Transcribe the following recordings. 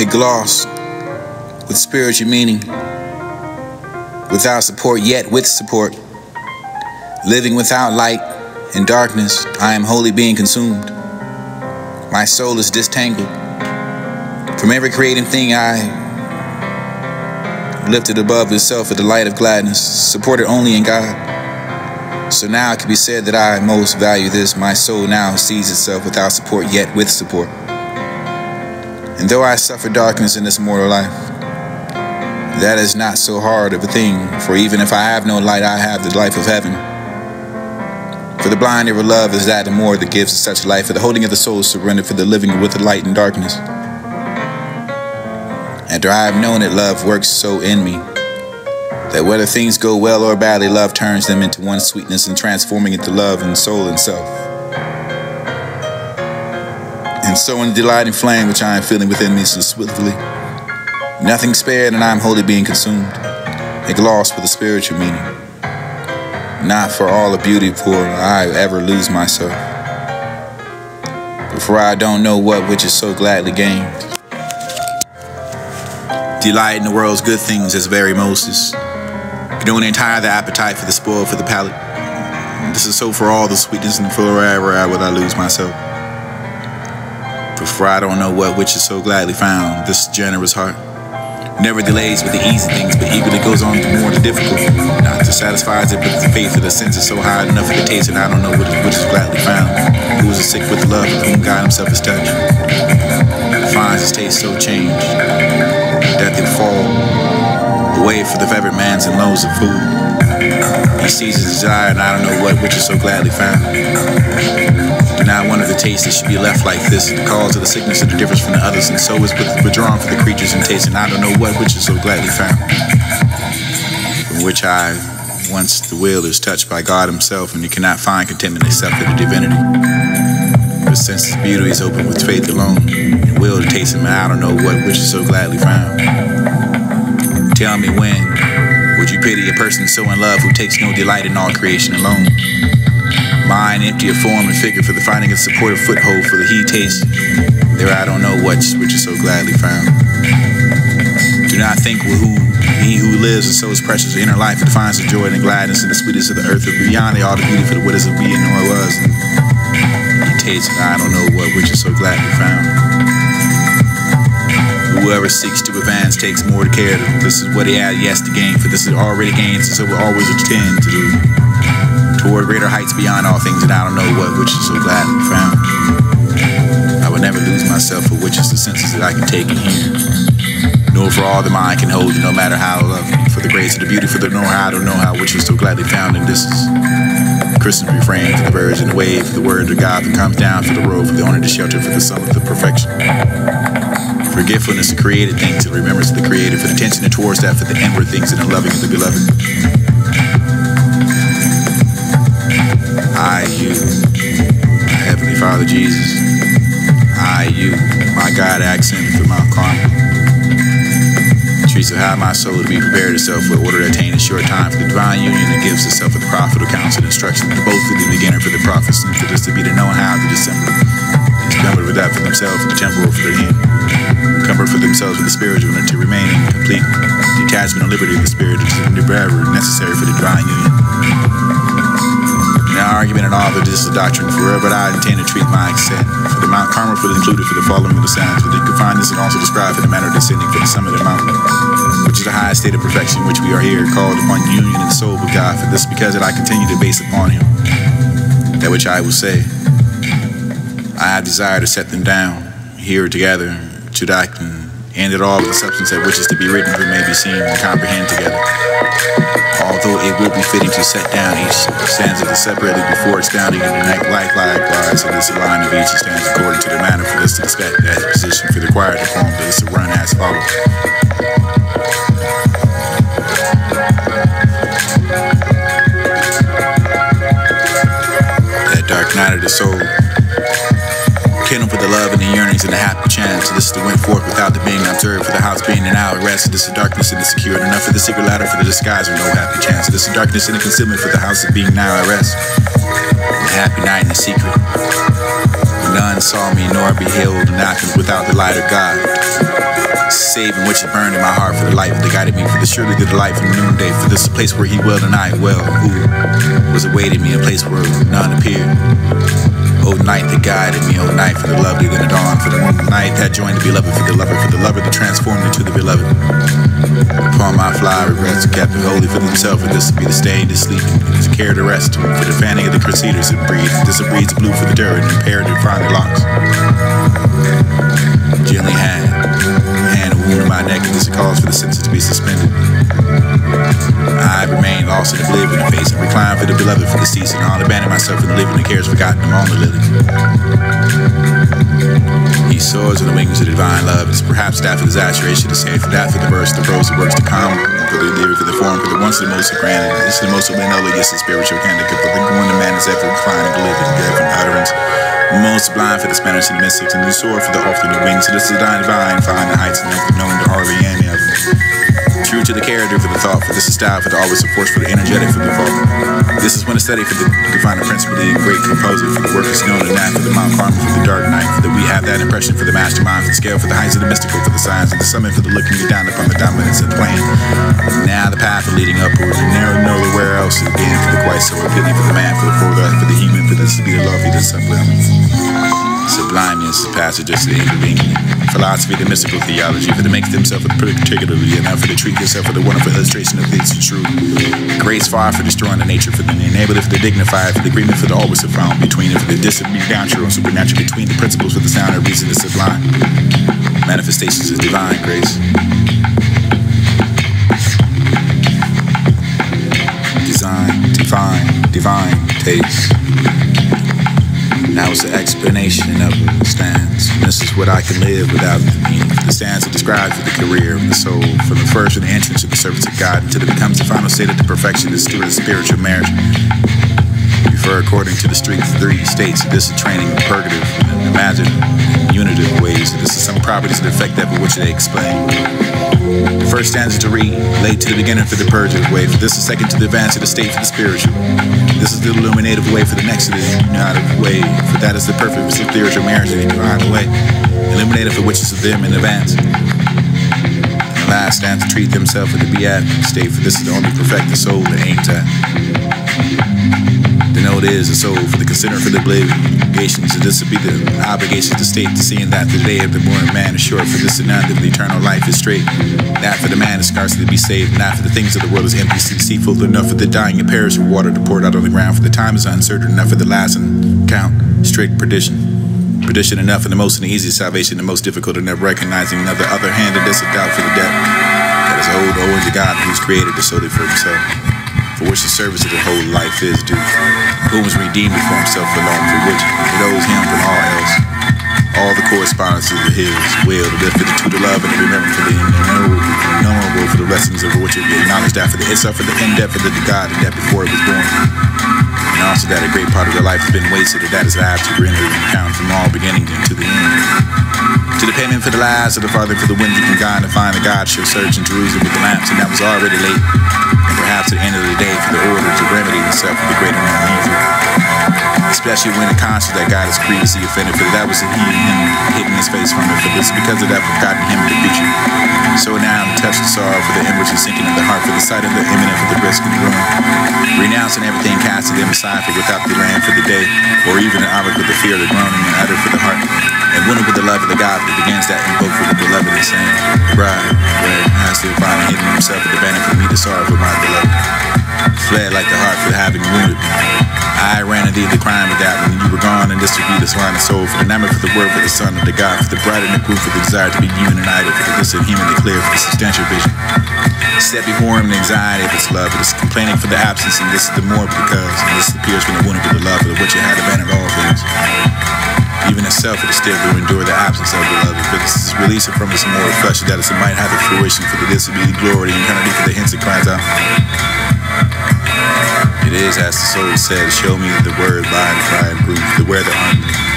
a gloss with spiritual meaning, without support, yet with support. Living without light and darkness, I am wholly being consumed. My soul is distangled from every creating thing I lifted above itself with the light of gladness, supported only in God. So now it can be said that I most value this. My soul now sees itself without support, yet with support. And though I suffer darkness in this mortal life, that is not so hard of a thing, for even if I have no light, I have the life of heaven. For the blind of love is that the more that gives such life, for the holding of the soul surrendered for the living with the light and darkness. After I have known that love works so in me, that whether things go well or badly, love turns them into one sweetness and transforming into love and soul and self. And so in the delighting flame which I am feeling within me so swiftly, nothing spared and I am wholly being consumed, a gloss for the spiritual meaning. Not for all the beauty for I ever lose myself, but for I don't know what which is so gladly gained. Delight in the world's good things as very Moses. Knowing entire the appetite for the spoil for the palate. This is so for all the sweetness and forever I would I lose myself. But for I don't know what which is so gladly found, this generous heart. Never delays with the easy things, but eagerly goes on to more the difficult. Not to satisfy it, but the faith of the sense is so high enough for the taste, and I don't know what which is gladly found. Who is sick with love of whom God Himself is touched? Finds his taste so changed that they fall away for the favorite man's and loaves of food. He sees his desire, and I don't know what which is so gladly found. Not one of the tastes that should be left like this, the cause of the sickness of the difference from the others, and so is withdrawn for the creatures and taste, and I don't know what which is so gladly found. From which I, once the will is touched by God Himself, and you cannot find contentment except for the divinity. But The senses beauty is open with faith alone, and will to taste and I don't know what which is so gladly found. Tell me when would you pity a person so in love who takes no delight in all creation alone? Mind empty of form and figure for the finding of supportive foothold for the he taste. There I don't know which which is so gladly found. Do not think who he who lives and so is precious inner life and finds the joy and the gladness and the sweetness of the earth are beyond all the beauty for the what is of being nor was. And he tastes and I don't know what which is so gladly found. Whoever seeks to advance takes more to care. This is what he had yes to gain, for this is already gained, so will always attend to do. Toward greater heights beyond all things, and I don't know what which is so glad gladly found. I will never lose myself for which is the senses that I can take and hear. Nor for all the mind can hold, no matter how lovely. For the grace of the beauty, for the know how to know how which is so gladly found. And this is Christmas refrain for the birds and the wave, for the word of God that comes down for the road, for the owner, the shelter, for the son of the perfection. Forgetfulness of created things and remembrance of the creator, for the tension and towards that, for the inward things and the loving of the beloved. I, you, Heavenly Father Jesus. I, you, my God, Ascent for Mount Carmel. Of how my soul to be prepared itself with order to attain in short time for the divine union that gives itself with prophet of counsel and instruction both for the beginner for the prophets and for this to be to know how to dissemble. Remember with that for themselves and the temporal for their end comfort for themselves with the spiritual and to remain in complete detachment and liberty of the spirit is forever necessary for the divine union. No argument at all that this is a doctrine forever but I intend to treat my Ascent. For the Mount Carmel for the included for the following of the signs, but you can find this and also described in the manner descending from the summit of the mountain, which is the highest state of perfection which we are here, called upon union and soul with God. For this because that I continue to base upon him. That which I will say. I desire to set them down here together to that End it all with the substance that which is to be written that may be seen and comprehend together. Although it will be fitting to set down each stanza separately before expounding in the next like likewise, and this line of each stands according to the manner for this to expect that position for the required the poem that is to run as follows. That dark night of the soul kindle for the love and the yearnings and the happy chance. This is the went forth without the being observed, for the house being an hour rest. This is darkness and the secured enough for the secret ladder for the disguise with no happy chance. This is darkness and the concealment for the house of being now at rest. The happy night in the secret. None saw me nor beheld, and knocking without the light of God. Saving which had burned in my heart for the life that guided me for the surely the life the noonday for this place where he dwelled and I well who was awaiting me a place where none appeared. Old night that guided me old night for the lovely than the dawn for the night that joined the beloved for the lover for the lover that transformed into the beloved. Upon my fly regrets kept it holy for themselves for this to be the stain to sleep to care to rest for the fanning of the crusaders and breathe this breeds blue for the dirt and impaired and the locks. Gently hand my neck and this calls for the senses to be suspended. I remain lost in oblivion, the face and recline for the beloved for the season. I'll abandon myself in the living, the cares forgotten among the lilies. He soars on the wings of divine love. It's perhaps that for the say, for that for the verse, the prose, the words to come, for the lyric, for the form, for the once the most granted. This is the most of the yes, the spiritual candidate, for the one the man is ever inclined to live in from utterance most blind for the Spanish and the mystics, and the sword for the often the wings. So this is divine, divine, find the heights and never known to hardly any of them. True to the character for the thought, for is style for the always the force, for the energetic for the fall. This is when the study for the divine principle, the great composer, for the work is known and that for the Mount Carmel, for the dark night, for that we have that impression for the mastermind, for the scale, for the heights of the mystical, for the signs of the summit, for the looking down upon the dominance of the plane. Now the path of leading upward, and never know where else begin for the quite so pity for the man, for the the, for the human, for this to be the love, for the sublime sublimeness passages to inconvenient. Philosophy, the mystical theology, for to make themselves particularly enough for to treat yourself for the wonderful illustration of things true. Grace far for destroying the nature, for the enable for the dignified, for the agreement for the always found between it, for the supernatural and supernatural between the principles for the sound of reason is sublime. Manifestations of divine grace. Design, divine, divine taste. Now it's the explanation of the stance. This is what I can live without the. The stance that describes the career of the soul, from the first and the entrance of the service of God until it becomes the final state of the perfection, the steward of spiritual marriage. Refer according to the street three states. This is training of purgative and imagine unitive ways. This is some properties that affect that for which they explain. The first stanza to read, late to the beginning for the purgative way, for this is second to the advance of the state for the spiritual. This is the illuminative way for the next to the united way, for that is the perfect spiritual marriage in the divine way. Illuminated for which is of them in advance. And the last stanza to treat themselves for the beat state, for this is the only perfect the soul that aims at. The note is the soul for the consider for the obligations, and this will be the obligation to state to seeing that the day of the born man is short, for this and not that the eternal life is straight. Not for the man is scarcely to be saved, not for the things of the world is empty, deceitful enough for the dying and perish with water to pour out on the ground, for the time is uncertain enough for the last and count, straight perdition. Perdition enough for the most and the easiest salvation, the most difficult and never recognizing another other hand and doubt for the death. That is old owing to God who's created the solely for himself for which the service of the whole life is due, who was redeemed for himself alone, for which it owes him and all else. All the correspondences of his will, the benefit to the love and the remembrance for the innumerable for the lessons of which it be acknowledged for the itself for the in depth of the God and that before it was born. And also that a great part of their life has been wasted, and that is life to render and count from all beginning to the end. To the payment for the lives of the Father, for the wind you can guide and find the God shall search in Jerusalem with the lamps, and that was already late perhaps at the end of the day for the order to remedy himself for the greater man evil. Especially when the conscience that God has previously offended, for that was he him hidden his face from it, for this because of that forgotten him in the future. So now I'm touched the sorrow for the embers and sinking of the heart, for the sight of the imminent, for the risk and ruin. Renouncing everything, casting them aside, for without the land for the day, or even an hour with the fear of the groaning and utter for the heart. And wounded with the love of the God that begins that invoke for the beloved and saying, Bride, where I still find hidden himself at the banner for me the sorrow for my beloved. Fled like the heart for having wounded me. I ran indeed the crime of that when you were gone, and this would be the swine of soul, for the number for the word for the son of the God, for the bride and the group for the desire to be united, for the bliss of human clear for the substantial vision. Set before him the anxiety of his love, it is complaining for the absence, and this is the more because, and this appears from the wounded for the love of which it had abandoned all things. Even itself, it is still to endure the absence of the love, but this is releasing from its more flesh that it might have the fruition for the this be the glory, and eternity for the hence it cries out. It is as the soul says, show me the word by fire and proof, the where the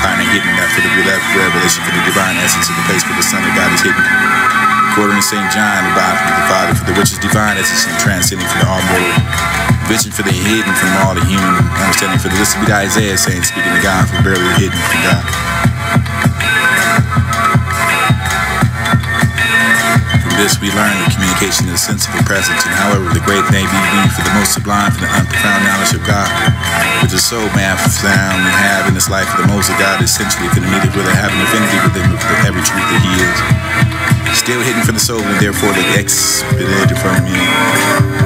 finding hidden for the beloved revelation for the divine essence of the place where the Son of God is hidden. Quartering St. John, the the Father, for the which is divine essence and transcending from the all mortal. Vision for the hidden from all the human understanding. For the list to be Isaiah saying, speaking to God, from barely hidden from God. From this we learn that communication is a sensible presence, and however the great may be, we for the most sublime, for the unprofound knowledge of God, which is so man found and have in this life, for the most of God essentially can meet it with a having affinity with, him, with every truth that He is. Still hidden from the soul and therefore the expedited from me.